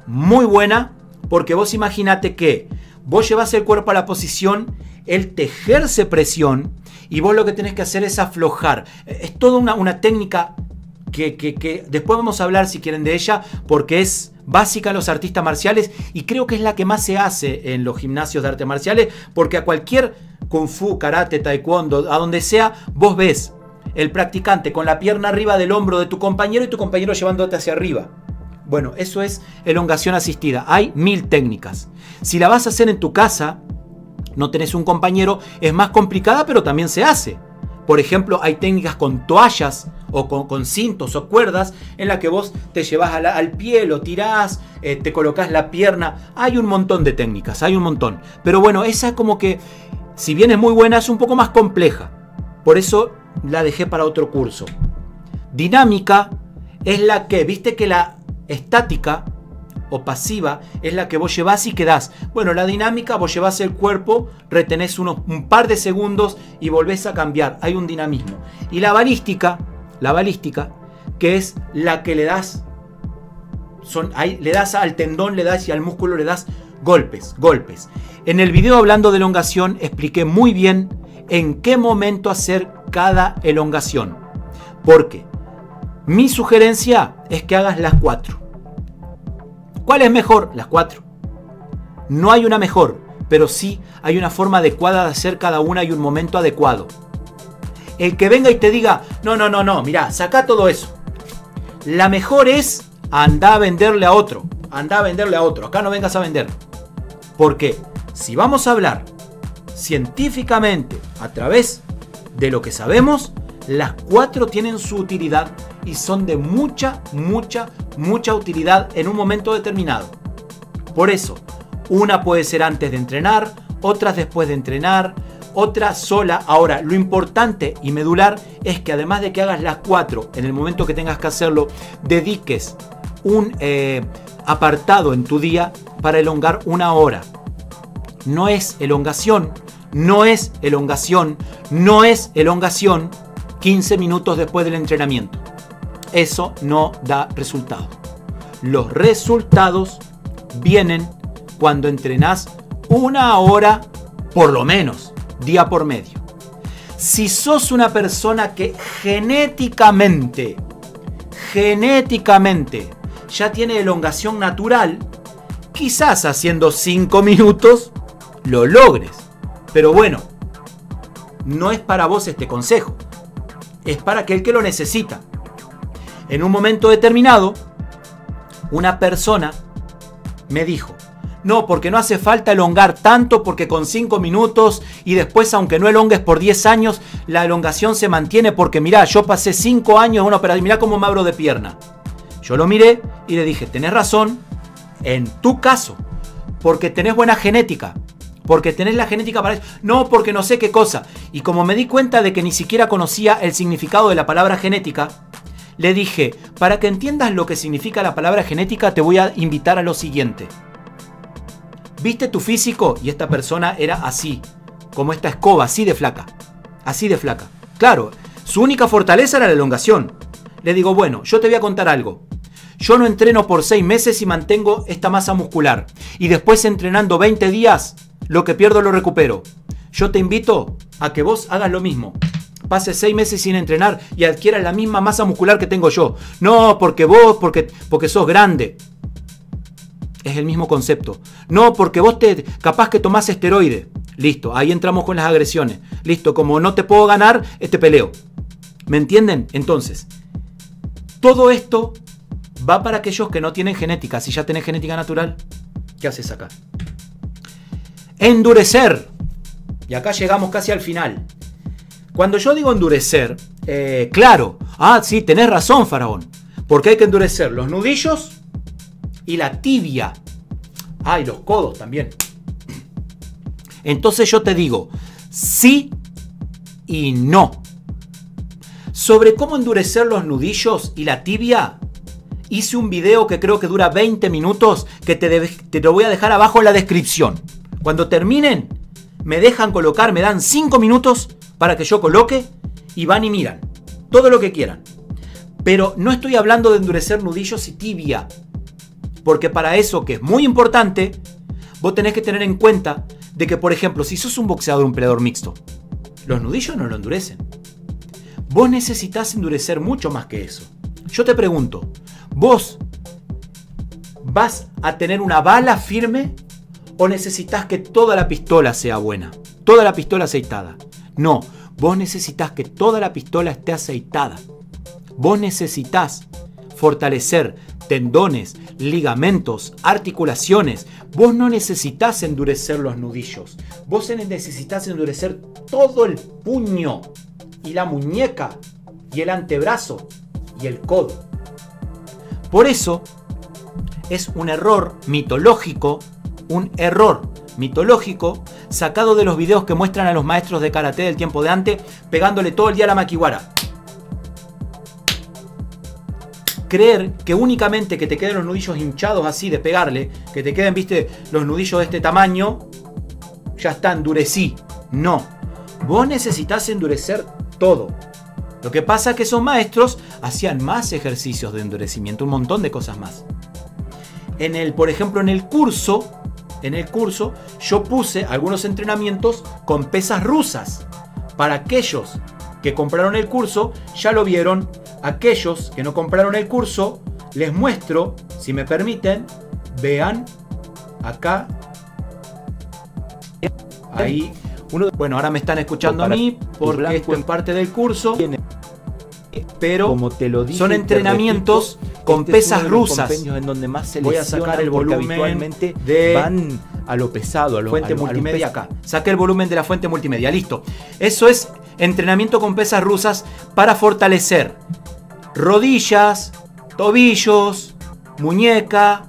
Muy buena porque vos imaginate que vos llevas el cuerpo a la posición, él te ejerce presión y vos lo que tenés que hacer es aflojar. Es toda una, técnica que, que, después vamos a hablar si quieren de ella porque es básica en los artistas marciales y creo que es la que más se hace en los gimnasios de artes marciales porque a cualquier kung fu, karate, taekwondo, a donde sea, vos ves el practicante con la pierna arriba del hombro de tu compañero y tu compañero llevándote hacia arriba. Bueno, eso es elongación asistida. Hay mil técnicas. Si la vas a hacer en tu casa, no tenés un compañero, es más complicada, pero también se hace. Por ejemplo, hay técnicas con toallas o con, cintos o cuerdas en la que vos te llevas al pie, lo tirás, eh, te colocas la pierna. Hay un montón de técnicas, hay un montón. Pero bueno, esa es como que, si bien es muy buena, es un poco más compleja. Por eso la dejé para otro curso. Dinámica es la que, viste que la estática o pasiva es la que vos llevas y quedás. Bueno, la dinámica vos llevas el cuerpo, retenés unos, un par de segundos y volvés a cambiar. Hay un dinamismo. Y la balística, la balística, que es la que le das, son, ahí, le das al tendón, le das y al músculo le das golpes, golpes. En el video hablando de elongación expliqué muy bien en qué momento hacer cada elongación. Porque mi sugerencia es que hagas las cuatro. ¿Cuál es mejor? Las cuatro. No hay una mejor, pero sí hay una forma adecuada de hacer cada una y un momento adecuado. El que venga y te diga, no, no, no, no, mira, saca todo eso. La mejor es andar a venderle a otro. Anda a venderle a otro. Acá no vengas a vender. Porque si vamos a hablar científicamente a través de lo que sabemos, las cuatro tienen su utilidad y son de mucha, mucha, mucha utilidad en un momento determinado. Por eso, una puede ser antes de entrenar, otras después de entrenar, otra sola. Ahora, lo importante y medular es que además de que hagas las cuatro en el momento que tengas que hacerlo, dediques un eh, apartado en tu día para elongar una hora. No es elongación, no es elongación, no es elongación 15 minutos después del entrenamiento. Eso no da resultado. Los resultados vienen cuando entrenás una hora por lo menos, día por medio. Si sos una persona que genéticamente, genéticamente ya tiene elongación natural, quizás haciendo 5 minutos lo logres. Pero bueno, no es para vos este consejo. Es para aquel que lo necesita. En un momento determinado, una persona me dijo, no, porque no hace falta elongar tanto, porque con 5 minutos y después, aunque no elongues por 10 años, la elongación se mantiene, porque mirá, yo pasé 5 años en una operación, mirá cómo me abro de pierna. Yo lo miré y le dije, tenés razón, en tu caso, porque tenés buena genética, porque tenés la genética para eso. No, porque no sé qué cosa. Y como me di cuenta de que ni siquiera conocía el significado de la palabra genética, le dije, para que entiendas lo que significa la palabra genética, te voy a invitar a lo siguiente. ¿Viste tu físico? Y esta persona era así, como esta escoba, así de flaca. Así de flaca. Claro, su única fortaleza era la elongación. Le digo, bueno, yo te voy a contar algo. Yo no entreno por seis meses y mantengo esta masa muscular. Y después entrenando 20 días, lo que pierdo lo recupero. Yo te invito a que vos hagas lo mismo. Pases seis meses sin entrenar y adquieras la misma masa muscular que tengo yo. No, porque vos, porque, porque sos grande. Es el mismo concepto. No, porque vos te capaz que tomás esteroide. Listo, ahí entramos con las agresiones. Listo, como no te puedo ganar, este peleo. ¿Me entienden? Entonces, todo esto va para aquellos que no tienen genética. Si ya tenés genética natural, ¿qué haces acá? Endurecer. Y acá llegamos casi al final. Cuando yo digo endurecer, eh, claro, ah, sí, tenés razón, faraón. Porque hay que endurecer los nudillos y la tibia. Ah, y los codos también. Entonces yo te digo, sí y no. Sobre cómo endurecer los nudillos y la tibia, hice un video que creo que dura 20 minutos que te, te lo voy a dejar abajo en la descripción. Cuando terminen, me dejan colocar, me dan 5 minutos para que yo coloque y van y miran. Todo lo que quieran. Pero no estoy hablando de endurecer nudillos y tibia. Porque para eso, que es muy importante, vos tenés que tener en cuenta de que, por ejemplo, si sos un boxeador, un peleador mixto, los nudillos no lo endurecen. Vos necesitas endurecer mucho más que eso. Yo te pregunto, ¿vos vas a tener una bala firme o necesitas que toda la pistola sea buena? Toda la pistola aceitada. No, vos necesitas que toda la pistola esté aceitada. Vos necesitas fortalecer tendones, ligamentos, articulaciones. Vos no necesitas endurecer los nudillos. Vos necesitas endurecer todo el puño y la muñeca y el antebrazo y el codo. Por eso es un error mitológico, un error mitológico sacado de los videos que muestran a los maestros de karate del tiempo de antes pegándole todo el día a la maquiwara. Creer que únicamente que te queden los nudillos hinchados así de pegarle, que te queden, viste, los nudillos de este tamaño, ya está, endurecí. No. Vos necesitas endurecer todo. Lo que pasa es que esos maestros hacían más ejercicios de endurecimiento, un montón de cosas más. En el, por ejemplo, en el curso, en el curso, yo puse algunos entrenamientos con pesas rusas. Para aquellos que compraron el curso, ya lo vieron. Aquellos que no compraron el curso, les muestro, si me permiten, vean acá. Ahí. bueno, ahora me están escuchando a mí porque esto es parte del curso. Pero Como te lo son entrenamientos con este pesas rusas. En donde más se Voy a sacar el volumen habitualmente de van a lo pesado, a lo fuente a lo, multimedia a lo acá. Saqué el volumen de la fuente multimedia, listo. Eso es entrenamiento con pesas rusas para fortalecer rodillas, tobillos, muñeca,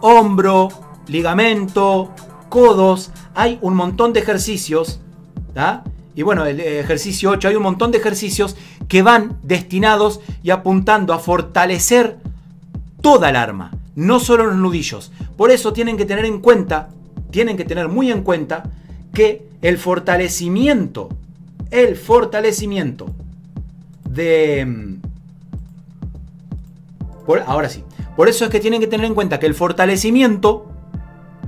hombro, ligamento, codos. Hay un montón de ejercicios ¿tá? Y bueno, el ejercicio 8, hay un montón de ejercicios que van destinados y apuntando a fortalecer toda el arma, no solo los nudillos. Por eso tienen que tener en cuenta, tienen que tener muy en cuenta que el fortalecimiento, el fortalecimiento de... mm, Por, ahora sí, por eso es que tienen que tener en cuenta que el fortalecimiento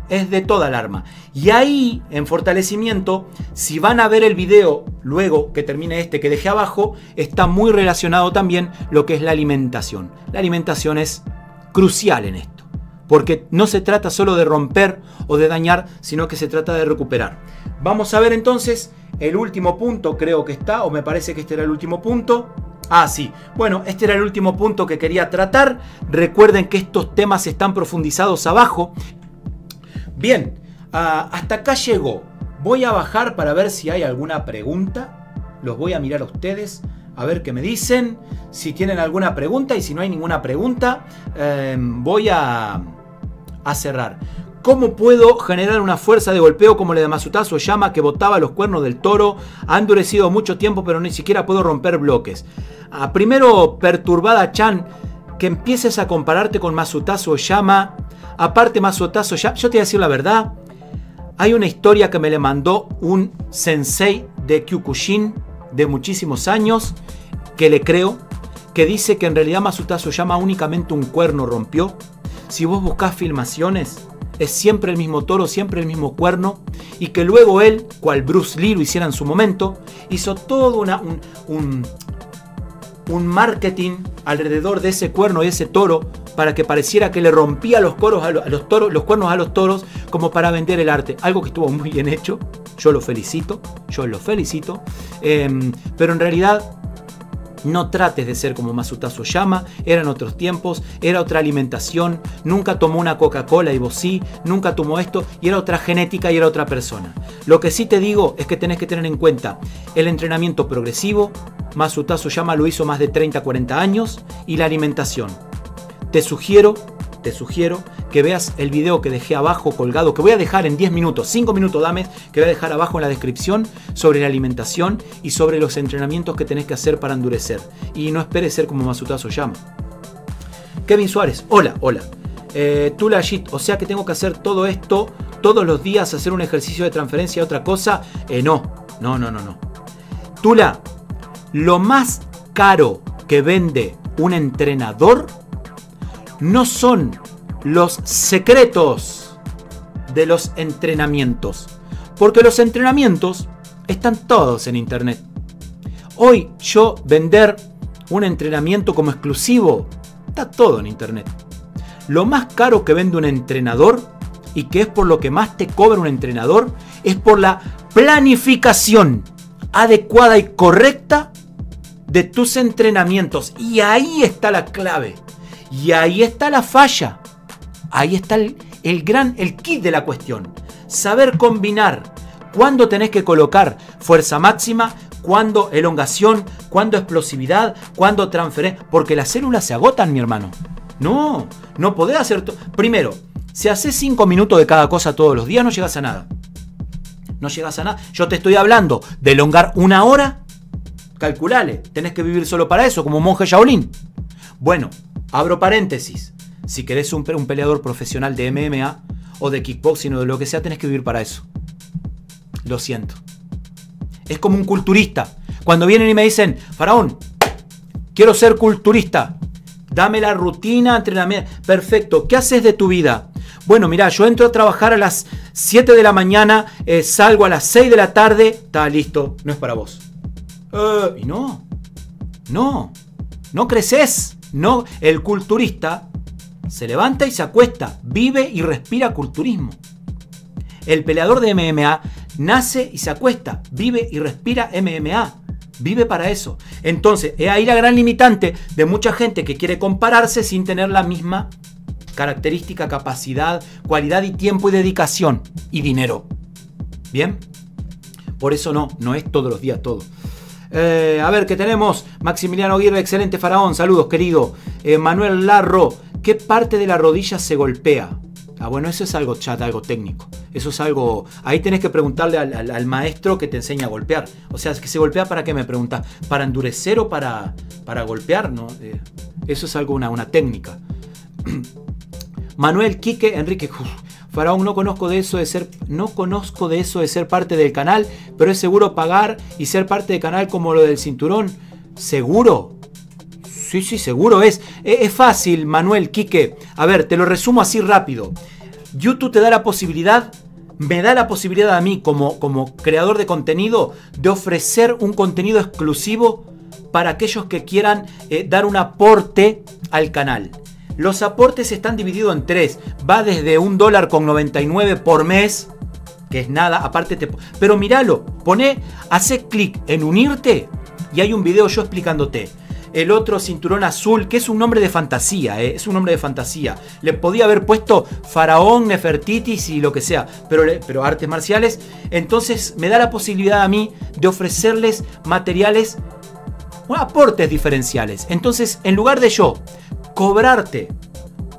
es de toda el arma. Y ahí, en fortalecimiento, si van a ver el video luego que termine este que dejé abajo, está muy relacionado también lo que es la alimentación. La alimentación es crucial en esto. Porque no se trata solo de romper o de dañar, sino que se trata de recuperar. Vamos a ver entonces el último punto, creo que está, o me parece que este era el último punto. Ah, sí. Bueno, este era el último punto que quería tratar. Recuerden que estos temas están profundizados abajo. Bien, ah, hasta acá llegó. Voy a bajar para ver si hay alguna pregunta. Los voy a mirar a ustedes, a ver qué me dicen. Si tienen alguna pregunta y si no hay ninguna pregunta, eh, voy a, cerrar. ¿Cómo puedo generar una fuerza de golpeo como la de Masutazo Llama que botaba los cuernos del toro? Ha endurecido mucho tiempo, pero ni siquiera puedo romper bloques. Ah, primero, perturbada Chan, que empieces a compararte con Masutazo Llama. Aparte, Masutazo Llama, yo te voy a decir la verdad. Hay una historia que me le mandó un sensei de Kyokushin de muchísimos años, que le creo, que dice que en realidad Masutazo Llama únicamente un cuerno rompió. Si vos buscás filmaciones, es siempre el mismo toro, siempre el mismo cuerno, y que luego él, cual Bruce Lee lo hiciera en su momento, hizo todo una, un, un, marketing alrededor de ese cuerno y ese toro para que pareciera que le rompía los, coros a los, a los toros, los cuernos a los toros como para vender el arte. Algo que estuvo muy bien hecho, yo lo felicito, yo lo felicito, eh, pero en realidad no trates de ser como Masutazo Llama, eran otros tiempos, era otra alimentación, nunca tomó una Coca-Cola y vos sí, nunca tomó esto y era otra genética y era otra persona. Lo que sí te digo es que tenés que tener en cuenta el entrenamiento progresivo, Masutazo Llama lo hizo más de 30, 40 años y la alimentación. Te sugiero, te sugiero que veas el video que dejé abajo colgado, que voy a dejar en 10 minutos, 5 minutos dame, que voy a dejar abajo en la descripción sobre la alimentación y sobre los entrenamientos que tenés que hacer para endurecer. Y no esperes ser como Masutazo Llama. Kevin Suárez, hola, hola. Eh, Tula Jit, o sea que tengo que hacer todo esto todos los días, hacer un ejercicio de transferencia otra cosa. Eh, no, no, no, no, no. Tula, lo más caro que vende un entrenador no son los secretos de los entrenamientos. Porque los entrenamientos están todos en internet. Hoy yo vender un entrenamiento como exclusivo está todo en internet. Lo más caro que vende un entrenador y que es por lo que más te cobra un entrenador es por la planificación adecuada y correcta de tus entrenamientos. Y ahí está la clave. Y ahí está la falla. Ahí está el, gran, el kit de la cuestión. Saber combinar cuándo tenés que colocar fuerza máxima, cuándo elongación, cuándo explosividad, cuándo transferencia. Porque las células se agotan, mi hermano. No, no podés hacer. Primero, si haces 5 minutos de cada cosa todos los días, no llegas a nada. No llegas a nada. Yo te estoy hablando de elongar una hora. Calculale, tenés que vivir solo para eso, como monje Shaolin. Bueno, abro paréntesis. Si querés un, peleador profesional de MMA o de kickboxing o de lo que sea, tenés que vivir para eso. Lo siento. Es como un culturista. Cuando vienen y me dicen, Faraón, quiero ser culturista. Dame la rutina, entrenamiento. Perfecto. ¿Qué haces de tu vida? Bueno, mira, yo entro a trabajar a las 7 de la mañana, eh, salgo a las 6 de la tarde. Está listo, no es para vos. Eh, y no, no, no creces. No, el culturista se levanta y se acuesta, vive y respira culturismo. El peleador de MMA nace y se acuesta, vive y respira MMA. Vive para eso. Entonces, es ahí la gran limitante de mucha gente que quiere compararse sin tener la misma característica, capacidad, cualidad y tiempo y dedicación y dinero. ¿Bien? Por eso no, no es todos los días todo. Eh, a ver, ¿qué tenemos? Maximiliano Aguirre, excelente faraón, saludos querido. Eh, Manuel Larro, ¿qué parte de la rodilla se golpea? Ah, bueno, eso es algo chat, algo técnico. Eso es algo. Ahí tenés que preguntarle al, maestro que te enseña a golpear. O sea, que se golpea para qué me preguntas. ¿Para endurecer o para, para golpear? ¿no? Eh, eso es algo, una, una técnica. Manuel Quique Enrique. Faraón, no conozco de eso de ser. No conozco de eso de ser parte del canal, pero es seguro pagar y ser parte del canal como lo del cinturón. ¿Seguro? Sí, sí, seguro es. E- Es fácil, Manuel, Quique. A ver, te lo resumo así rápido. YouTube te da la posibilidad, me da la posibilidad a mí como, como creador de contenido de ofrecer un contenido exclusivo para aquellos que quieran eh, dar un aporte al canal. Los aportes están divididos en tres. Va desde un dólar con 99 por mes, que es nada, aparte te... Pero míralo, pone, hace clic en unirte y hay un video yo explicándote. El otro cinturón azul, que es un nombre de fantasía, eh, es un nombre de fantasía. Le podía haber puesto faraón, Nefertitis y lo que sea, pero, pero artes marciales. Entonces me da la posibilidad a mí de ofrecerles materiales, aportes diferenciales. Entonces, en lugar de yo cobrarte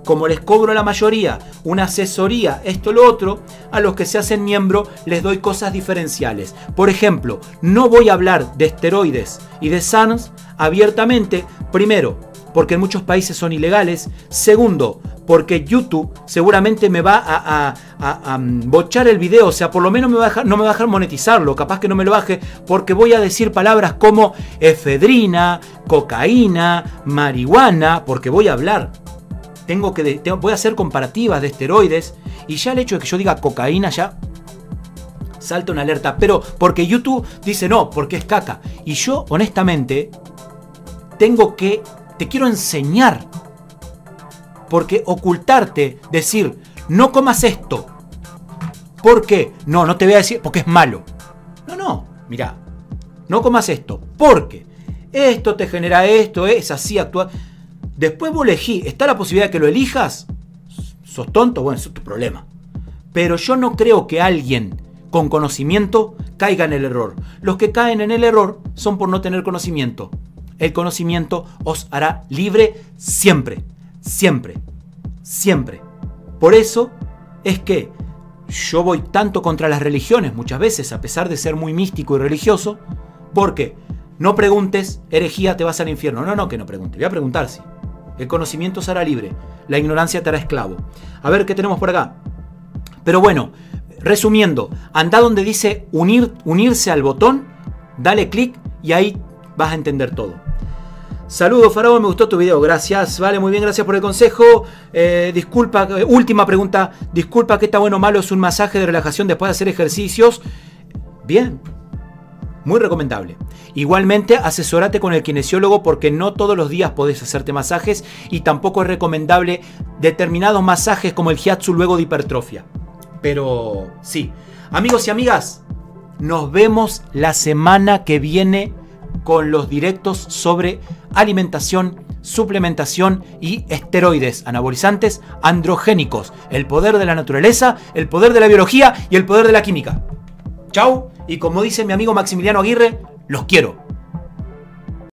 como les cobro a la mayoría una asesoría, esto, lo otro, a los que se hacen miembro les doy cosas diferenciales. Por ejemplo, no voy a hablar de esteroides y de SANS abiertamente, primero, porque en muchos países son ilegales, segundo, porque YouTube seguramente me va a, mm, bochar el video, o sea, por lo menos no me va a dejar monetizarlo, capaz que no me lo baje, porque voy a decir palabras como efedrina, cocaína, marihuana, porque voy a hablar tengo que voy a hacer comparativas de esteroides y ya el hecho de que yo diga cocaína ya salta una alerta, pero porque YouTube dice no, porque es caca. Y yo honestamente tengo que te quiero enseñar porque ocultarte, decir, no comas esto. ¿Por qué? No, no te voy a decir porque es malo. No, no, mira, no comas esto, porque esto te genera esto, es así actuar. Después vos elegí, está la posibilidad de que lo elijas. ¿Sos tonto? Bueno, eso es tu problema. Pero yo no creo que alguien con conocimiento caiga en el error. Los que caen en el error son por no tener conocimiento. El conocimiento os hará libre siempre, siempre, siempre. Por eso es que yo voy tanto contra las religiones muchas veces, a pesar de ser muy místico y religioso, porque no preguntes, herejía, te vas al infierno. No, no, que no pregunte, voy a preguntar sí. El conocimiento os hará libre, la ignorancia te hará esclavo. A ver qué tenemos por acá. Pero bueno, resumiendo, anda donde dice unir, unirse al botón, dale clic y ahí vas a entender todo. Saludos, Faraón, me gustó tu video, gracias. Vale, muy bien, gracias por el consejo. Eh, disculpa, eh, última pregunta. Disculpa, ¿qué está bueno o malo es un masaje de relajación después de hacer ejercicios? Bien, muy recomendable. Igualmente, asesórate con el kinesiólogo porque no todos los días podés hacerte masajes y tampoco es recomendable determinados masajes como el Hiatsu luego de hipertrofia. Pero sí, amigos y amigas, nos vemos la semana que viene con los directos sobre alimentación, suplementación y esteroides anabolizantes androgénicos. El poder de la naturaleza, el poder de la biología y el poder de la química. Chau, y como dice mi amigo Maximiliano Aguirre, los quiero.